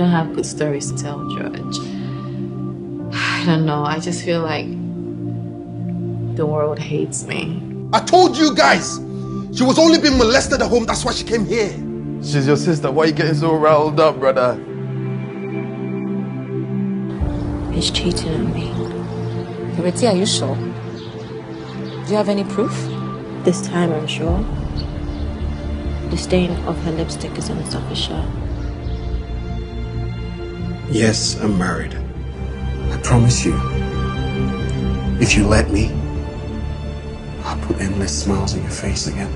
don't have good stories to tell, George. I don't know. I just feel like the world hates me. I told you guys! She was only being molested at home, that's why she came here. She's your sister. Why are you getting so riled up, brother? He's cheating on me. Kiriti, are you sure? Do you have any proof? This time I'm sure. The stain of her lipstick is on his office shirt. Yes, I'm married. I promise you. If you let me, I'll put endless smiles on your face again.